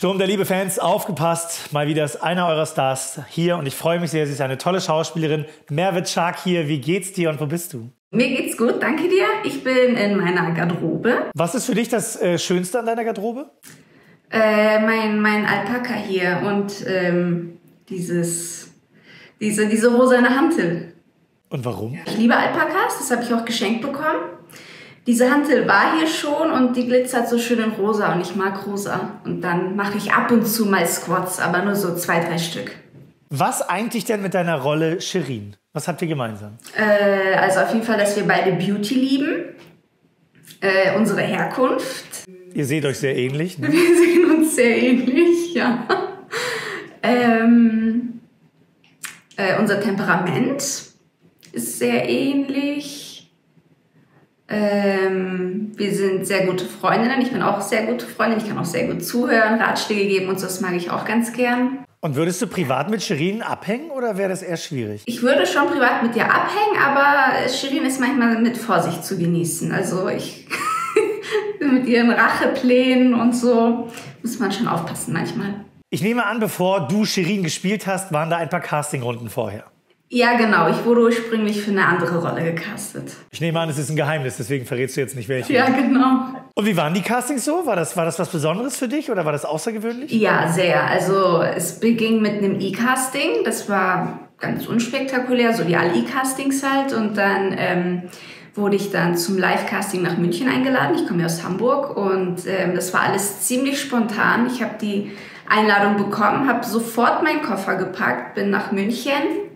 Sturm der Liebe Fans, aufgepasst. Mal wieder ist einer eurer Stars hier und ich freue mich sehr. Sie ist eine tolle Schauspielerin. Merve Shark hier. Wie geht's dir und wo bist du? Mir geht's gut, danke dir. Ich bin in meiner Garderobe. Was ist für dich das äh, Schönste an deiner Garderobe? Äh, mein, mein Alpaka hier und ähm, dieses, diese, diese rosane Hantel. Und warum? Ich liebe Alpakas, das habe ich auch geschenkt bekommen. Diese Hantel war hier schon und die glitzert so schön in rosa und ich mag rosa. Und dann mache ich ab und zu mal Squats, aber nur so zwei, drei Stück. Was eint dich denn mit deiner Rolle Shirin? Was habt ihr gemeinsam? Äh, also auf jeden Fall, dass wir beide Beauty lieben, äh, unsere Herkunft. Ihr seht euch sehr ähnlich. Ne? Wir sehen uns sehr ähnlich, ja. Ähm, äh, unser Temperament ist sehr ähnlich. Ähm, wir sind sehr gute Freundinnen. Ich bin auch sehr gute Freundin. Ich kann auch sehr gut zuhören, Ratschläge geben und so. Das mag ich auch ganz gern. Und würdest du privat mit Shirin abhängen oder wäre das eher schwierig? Ich würde schon privat mit dir abhängen, aber Shirin ist manchmal mit Vorsicht zu genießen. Also ich mit ihren Racheplänen und so muss man schon aufpassen manchmal. Ich nehme an, bevor du Shirin gespielt hast, waren da ein paar Castingrunden vorher. Ja, genau. Ich wurde ursprünglich für eine andere Rolle gecastet. Ich nehme an, es ist ein Geheimnis, deswegen verrätst du jetzt nicht welche. Ja, genau. Und wie waren die Castings so? War das, war das was Besonderes für dich oder war das außergewöhnlich? Ja, sehr. Also es beging mit einem E-Casting. Das war ganz unspektakulär, so wie alle E-Castings halt. Und dann ähm, wurde ich dann zum Live-Casting nach München eingeladen. Ich komme ja aus Hamburg und ähm, das war alles ziemlich spontan. Ich habe die Einladung bekommen, habe sofort meinen Koffer gepackt, bin nach München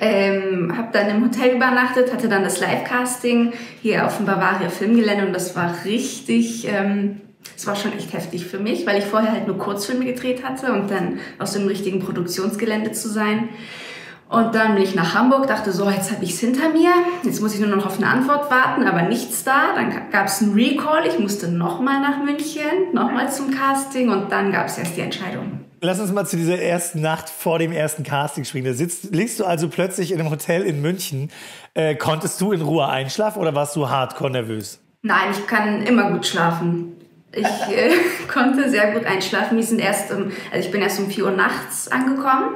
ähm, habe dann im Hotel übernachtet, hatte dann das Live-Casting hier auf dem Bavaria Filmgelände und das war richtig, ähm, das war schon echt heftig für mich, weil ich vorher halt nur Kurzfilme gedreht hatte und dann aus dem richtigen Produktionsgelände zu sein. Und dann bin ich nach Hamburg, dachte so, jetzt habe ich es hinter mir, jetzt muss ich nur noch auf eine Antwort warten, aber nichts da. Dann gab es einen Recall, ich musste nochmal nach München, nochmal zum Casting und dann gab es erst die Entscheidung. Lass uns mal zu dieser ersten Nacht vor dem ersten Casting springen. Da sitzt, liegst du also plötzlich in einem Hotel in München. Äh, konntest du in Ruhe einschlafen oder warst du hardcore nervös? Nein, ich kann immer gut schlafen. Ich äh, konnte sehr gut einschlafen. Wir sind erst um, also ich bin erst um 4 Uhr nachts angekommen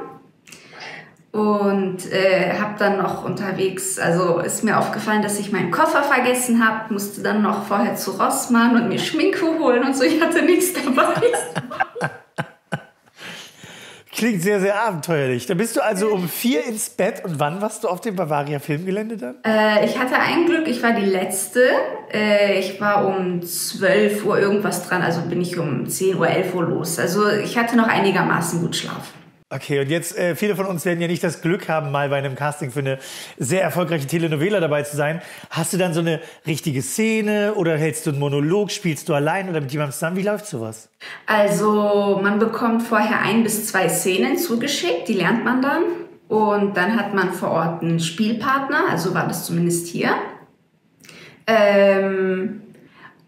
und äh, habe dann noch unterwegs, also ist mir aufgefallen, dass ich meinen Koffer vergessen habe, musste dann noch vorher zu Rossmann und mir Schminke holen und so. Ich hatte nichts dabei. Klingt sehr, sehr abenteuerlich. Da bist du also um vier ins Bett und wann warst du auf dem Bavaria Filmgelände dann? Äh, ich hatte ein Glück, ich war die Letzte. Äh, ich war um 12 Uhr irgendwas dran, also bin ich um 10 Uhr, 11 Uhr los. Also ich hatte noch einigermaßen gut Schlaf. Okay, und jetzt, äh, viele von uns werden ja nicht das Glück haben, mal bei einem Casting für eine sehr erfolgreiche Telenovela dabei zu sein. Hast du dann so eine richtige Szene oder hältst du einen Monolog, spielst du allein oder mit jemandem zusammen? Wie läuft sowas? Also, man bekommt vorher ein bis zwei Szenen zugeschickt, die lernt man dann. Und dann hat man vor Ort einen Spielpartner, also war das zumindest hier. Ähm,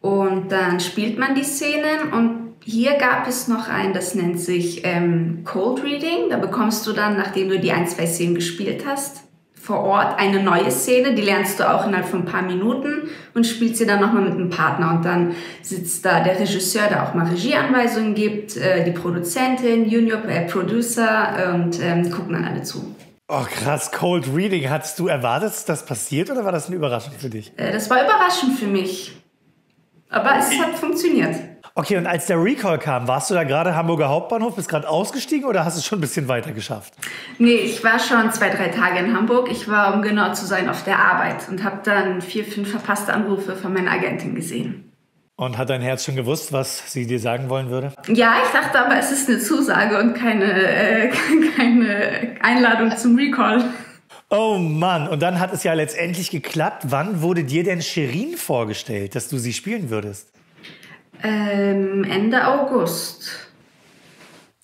und dann spielt man die Szenen und hier gab es noch ein, das nennt sich ähm, Cold Reading. Da bekommst du dann, nachdem du die ein, zwei Szenen gespielt hast, vor Ort eine neue Szene. Die lernst du auch innerhalb von ein paar Minuten und spielst sie dann nochmal mit einem Partner. Und dann sitzt da der Regisseur, der auch mal Regieanweisungen gibt, äh, die Produzentin, Junior äh, Producer und ähm, gucken dann alle zu. Oh krass, Cold Reading. Hattest du erwartet, dass das passiert oder war das eine Überraschung für dich? Äh, das war überraschend für mich. Aber es hat funktioniert. Okay, und als der Recall kam, warst du da gerade Hamburger Hauptbahnhof, bist gerade ausgestiegen oder hast du es schon ein bisschen weiter geschafft? Nee, ich war schon zwei, drei Tage in Hamburg. Ich war, um genau zu sein, auf der Arbeit und habe dann vier, fünf verpasste Anrufe von meiner Agentin gesehen. Und hat dein Herz schon gewusst, was sie dir sagen wollen würde? Ja, ich dachte aber, es ist eine Zusage und keine, äh, keine Einladung zum Recall. Oh Mann, und dann hat es ja letztendlich geklappt. Wann wurde dir denn Shirin vorgestellt, dass du sie spielen würdest? Ähm, Ende August.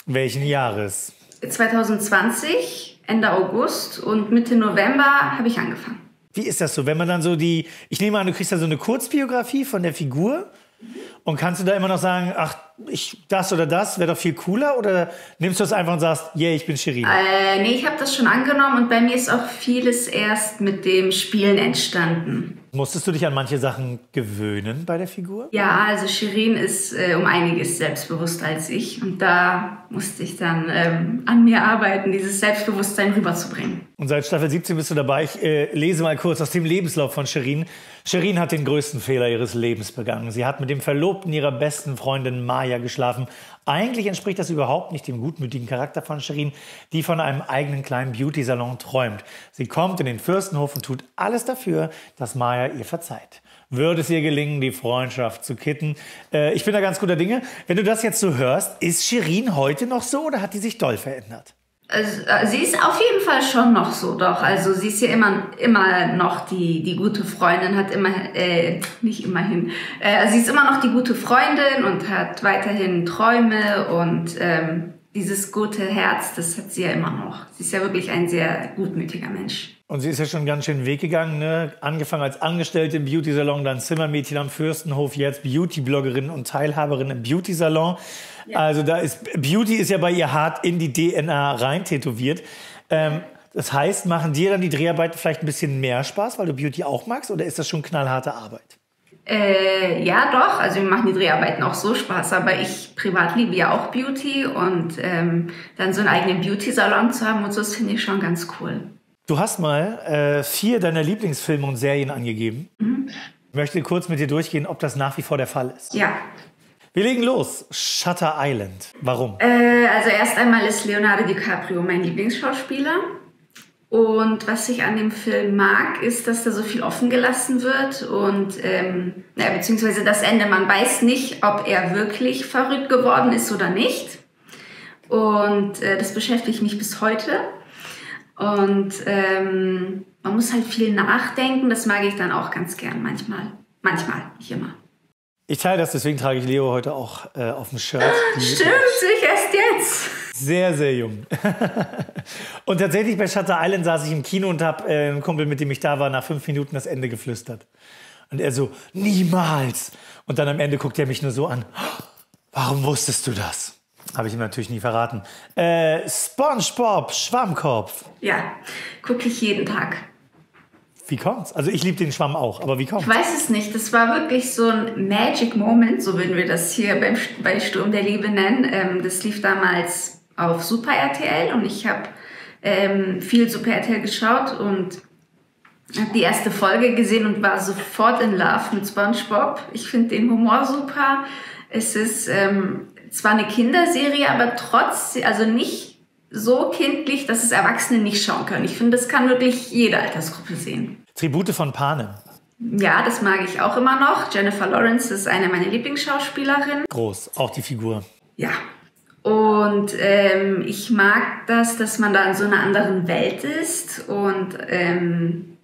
Welchen Jahres? 2020, Ende August und Mitte November habe ich angefangen. Wie ist das so, wenn man dann so die, ich nehme an, du kriegst da so eine Kurzbiografie von der Figur und kannst du da immer noch sagen, ach, ich, das oder das wäre doch viel cooler oder nimmst du das einfach und sagst, yeah, ich bin Shirin? Äh, nee, ich habe das schon angenommen und bei mir ist auch vieles erst mit dem Spielen entstanden. Musstest du dich an manche Sachen gewöhnen bei der Figur? Ja, also Shirin ist äh, um einiges selbstbewusster als ich und da musste ich dann ähm, an mir arbeiten, dieses Selbstbewusstsein rüberzubringen. Und seit Staffel 17 bist du dabei. Ich äh, lese mal kurz aus dem Lebenslauf von Shirin. Shirin hat den größten Fehler ihres Lebens begangen. Sie hat mit dem Verlobten ihrer besten Freundin Maya geschlafen. Eigentlich entspricht das überhaupt nicht dem gutmütigen Charakter von Shirin, die von einem eigenen kleinen Beauty-Salon träumt. Sie kommt in den Fürstenhof und tut alles dafür, dass Maya ihr verzeiht. Würde es ihr gelingen, die Freundschaft zu kitten? Äh, ich bin da ganz guter Dinge. Wenn du das jetzt so hörst, ist Shirin heute noch so oder hat die sich doll verändert? Also, äh, sie ist auf jeden Fall schon noch so, doch. Also sie ist ja immer, immer noch die, die gute Freundin, hat immer, äh, nicht immerhin, äh, sie ist immer noch die gute Freundin und hat weiterhin Träume und ähm, dieses gute Herz, das hat sie ja immer noch. Sie ist ja wirklich ein sehr gutmütiger Mensch. Und sie ist ja schon einen ganz schönen Weg gegangen, ne? Angefangen als Angestellte im Beauty-Salon, dann Zimmermädchen am Fürstenhof, jetzt Beauty-Bloggerin und Teilhaberin im Beauty-Salon. Ja. Also da ist, Beauty ist ja bei ihr hart in die DNA rein tätowiert. Ähm, das heißt, machen dir dann die Dreharbeiten vielleicht ein bisschen mehr Spaß, weil du Beauty auch magst, oder ist das schon knallharte Arbeit? Äh, ja, doch. Also mir machen die Dreharbeiten auch so Spaß. Aber ich privat liebe ja auch Beauty und ähm, dann so einen eigenen Beauty-Salon zu haben und so, das finde ich schon ganz cool. Du hast mal äh, vier deiner Lieblingsfilme und Serien angegeben. Mhm. Ich möchte kurz mit dir durchgehen, ob das nach wie vor der Fall ist. Ja. Wir legen los. Shutter Island. Warum? Äh, also erst einmal ist Leonardo DiCaprio mein Lieblingsschauspieler. Und was ich an dem Film mag, ist, dass da so viel offen gelassen wird und ähm, ja, beziehungsweise das Ende. Man weiß nicht, ob er wirklich verrückt geworden ist oder nicht. Und äh, das beschäftigt mich bis heute. Und ähm, man muss halt viel nachdenken. Das mag ich dann auch ganz gern manchmal. Manchmal, nicht immer. Ich teile das, deswegen trage ich Leo heute auch äh, auf dem Shirt. Stimmt, ich erst jetzt. Sehr, sehr jung. und tatsächlich bei Shutter Island saß ich im Kino und habe äh, einen Kumpel, mit dem ich da war, nach fünf Minuten das Ende geflüstert. Und er so, niemals. Und dann am Ende guckt er mich nur so an. Warum wusstest du das? Habe ich ihm natürlich nie verraten. Äh, SpongeBob, Schwammkopf. Ja, gucke ich jeden Tag. Wie kommt's? Also ich liebe den Schwamm auch, aber wie kommt's? Ich weiß es nicht. Das war wirklich so ein Magic Moment, so würden wir das hier beim, bei Sturm der Liebe nennen. Ähm, das lief damals auf Super RTL und ich habe ähm, viel Super RTL geschaut und habe die erste Folge gesehen und war sofort in Love mit SpongeBob. Ich finde den Humor super. Es ist ähm, zwar eine Kinderserie, aber trotzdem, also nicht so kindlich, dass es Erwachsene nicht schauen können. Ich finde, das kann wirklich jede Altersgruppe sehen. Tribute von Panem. Ja, das mag ich auch immer noch. Jennifer Lawrence ist eine meiner Lieblingsschauspielerinnen. Groß, auch die Figur. Ja. Und ähm, ich mag das, dass man da in so einer anderen Welt ist und ähm,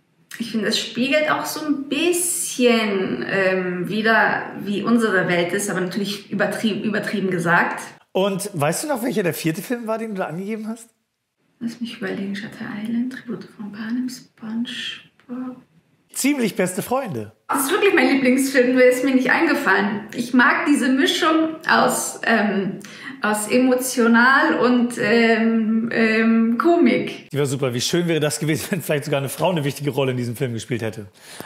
ich finde, es spiegelt auch so ein bisschen ähm, wieder, wie unsere Welt ist, aber natürlich übertrieben, übertrieben gesagt. Und weißt du noch, welcher der vierte Film war, den du da angegeben hast? Lass mich überlegen, Shutter Island, Tribute von Panem, Spongebob. Ziemlich beste Freunde. Das ist wirklich mein Lieblingsfilm, der ist mir nicht eingefallen. Ich mag diese Mischung aus ähm, aus emotional und ähm, ähm, Komik. Die war super. Wie schön wäre das gewesen, wenn vielleicht sogar eine Frau eine wichtige Rolle in diesem Film gespielt hätte.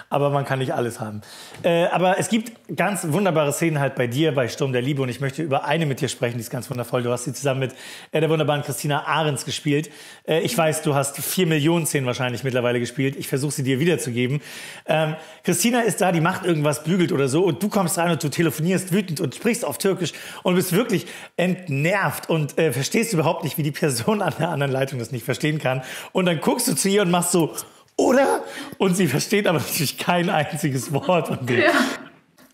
Aber man kann nicht alles haben. Äh, aber es gibt ganz wunderbare Szenen halt bei dir, bei Sturm der Liebe. Und ich möchte über eine mit dir sprechen, die ist ganz wundervoll. Du hast sie zusammen mit äh, der wunderbaren Christina Ahrens gespielt. Äh, ich weiß, du hast vier Millionen Szenen wahrscheinlich mittlerweile gespielt. Ich versuche sie dir wiederzugeben. Ähm, Christina ist da, die macht irgendwas, bügelt oder so. Und du kommst rein und du telefonierst wütend und sprichst auf Türkisch und bist wirklich ent nervt und äh, verstehst überhaupt nicht, wie die Person an der anderen Leitung das nicht verstehen kann. Und dann guckst du zu ihr und machst so, oder? Und sie versteht aber natürlich kein einziges Wort von dir. Ja.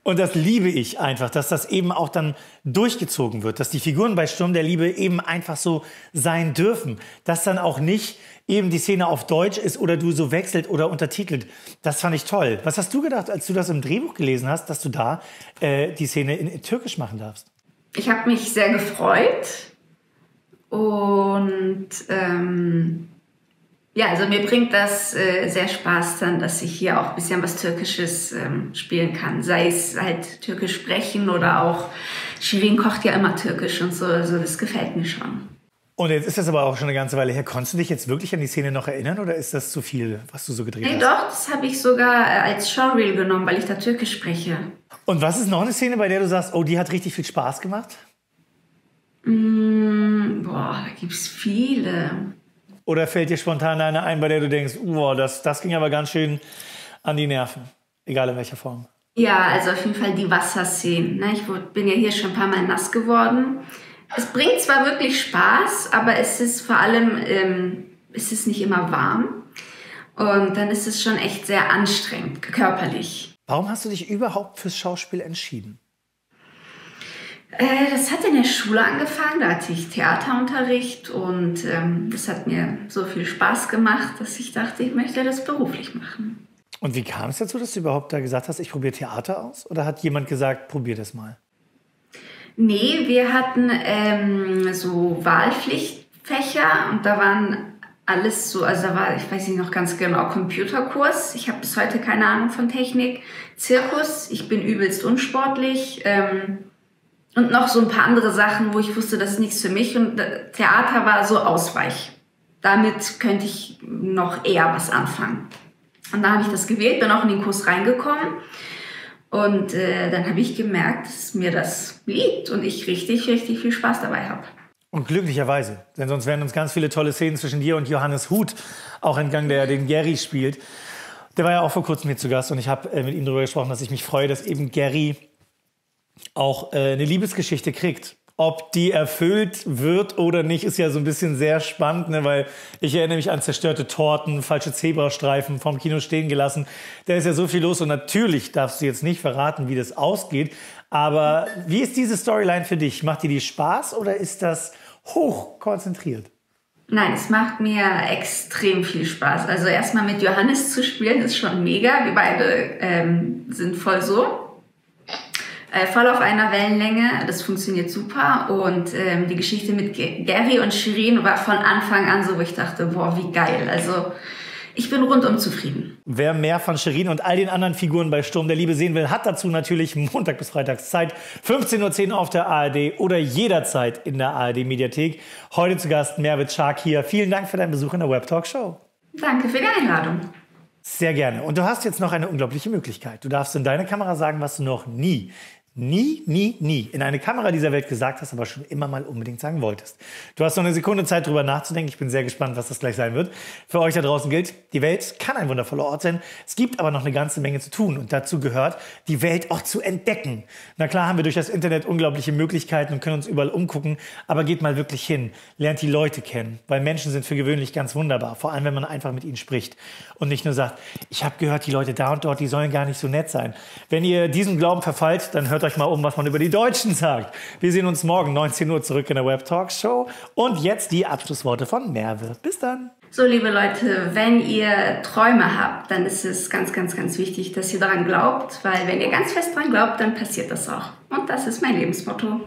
Und das liebe ich einfach, dass das eben auch dann durchgezogen wird, dass die Figuren bei Sturm der Liebe eben einfach so sein dürfen, dass dann auch nicht eben die Szene auf Deutsch ist oder du so wechselt oder untertitelt. Das fand ich toll. Was hast du gedacht, als du das im Drehbuch gelesen hast, dass du da äh, die Szene in, Türkisch machen darfst? ich habe mich sehr gefreut und ähm, ja, also mir bringt das äh, sehr Spaß dann, dass ich hier auch ein bisschen was Türkisches ähm, spielen kann. Sei es halt Türkisch sprechen oder auch Shirin kocht ja immer Türkisch und so. Also das gefällt mir schon. Und jetzt ist das aber auch schon eine ganze Weile her. Konntest du dich jetzt wirklich an die Szene noch erinnern oder ist das zu viel, was du so gedreht Nee, hast? doch, das habe ich sogar äh, als Showreel genommen, weil ich da Türkisch spreche. Und was ist noch eine Szene, bei der du sagst, oh, die hat richtig viel Spaß gemacht? Mm, boah, da gibt's viele. Oder fällt dir spontan eine ein, bei der du denkst, boah, das, das ging aber ganz schön an die Nerven? Egal in welcher Form. Ja, also auf jeden Fall die Wasserszenen. Ne? Ich bin ja hier schon ein paar Mal nass geworden. Es bringt zwar wirklich Spaß, aber es ist vor allem, ähm, es ist nicht immer warm. Und dann ist es schon echt sehr anstrengend, körperlich. Warum hast du dich überhaupt fürs Schauspiel entschieden? Äh, das hat in der Schule angefangen, da hatte ich Theaterunterricht und ähm, das hat mir so viel Spaß gemacht, dass ich dachte, ich möchte das beruflich machen. Und wie kam es dazu, dass du überhaupt da gesagt hast, ich probiere Theater aus? Oder hat jemand gesagt, probier das mal? Nee, wir hatten ähm, so Wahlpflichtfächer und da waren alles so, also da war, ich weiß nicht noch ganz genau, Computerkurs. Ich habe bis heute keine Ahnung von Technik. Zirkus, ich bin übelst unsportlich. Ähm, und noch so ein paar andere Sachen, wo ich wusste, das ist nichts für mich. Und Theater war so Ausweich. Damit könnte ich noch eher was anfangen. Und dann habe ich das gewählt, bin auch in den Kurs reingekommen. Und äh, dann habe ich gemerkt, dass mir das liegt und ich richtig, richtig viel Spaß dabei habe. Und glücklicherweise, denn sonst wären uns ganz viele tolle Szenen zwischen dir und Johannes Huth auch entgangen, der den Gary spielt. Der war ja auch vor kurzem hier zu Gast und ich habe äh, mit ihm darüber gesprochen, dass ich mich freue, dass eben Gary auch äh, eine Liebesgeschichte kriegt. Ob die erfüllt wird oder nicht, ist ja so ein bisschen sehr spannend, ne? weil ich erinnere mich an zerstörte Torten, falsche Zebrastreifen vom Kino stehen gelassen. Da ist ja so viel los und natürlich darfst du jetzt nicht verraten, wie das ausgeht. Aber wie ist diese Storyline für dich? Macht dir die Spaß oder ist das hoch konzentriert? Nein, es macht mir extrem viel Spaß. Also erstmal mit Johannes zu spielen ist schon mega. Wir beide ähm, sind voll so. Äh, voll auf einer Wellenlänge. Das funktioniert super. Und ähm, die Geschichte mit Gary und Shirin war von Anfang an so, wo ich dachte, boah, wie geil. Also ich bin rundum zufrieden. Wer mehr von Sherin und all den anderen Figuren bei Sturm der Liebe sehen will, hat dazu natürlich Montag bis Freitags Zeit. 15.10 Uhr auf der ARD oder jederzeit in der ARD Mediathek. Heute zu Gast Mervit Schark hier. Vielen Dank für deinen Besuch in der Web Talk Show. Danke für die Einladung. Sehr gerne. Und du hast jetzt noch eine unglaubliche Möglichkeit. Du darfst in deine Kamera sagen, was du noch nie, nie, nie, nie in eine Kamera dieser Welt gesagt hast, aber schon immer mal unbedingt sagen wolltest. Du hast noch eine Sekunde Zeit, drüber nachzudenken. Ich bin sehr gespannt, was das gleich sein wird. Für euch da draußen gilt, die Welt kann ein wundervoller Ort sein. Es gibt aber noch eine ganze Menge zu tun. Und dazu gehört, die Welt auch zu entdecken. Na klar haben wir durch das Internet unglaubliche Möglichkeiten und können uns überall umgucken. Aber geht mal wirklich hin. Lernt die Leute kennen. Weil Menschen sind für gewöhnlich ganz wunderbar. Vor allem, wenn man einfach mit ihnen spricht. Und nicht nur sagt, ich habe gehört, die Leute da und dort, die sollen gar nicht so nett sein. Wenn ihr diesem Glauben verfallt, dann hört euch mal um, was man über die Deutschen sagt. Wir sehen uns morgen 19 Uhr zurück in der Web Talk Show. Und jetzt die Abschlussworte von Merve. Bis dann. So, liebe Leute, wenn ihr Träume habt, dann ist es ganz, ganz, ganz wichtig, dass ihr daran glaubt, weil wenn ihr ganz fest daran glaubt, dann passiert das auch. Und das ist mein Lebensmotto.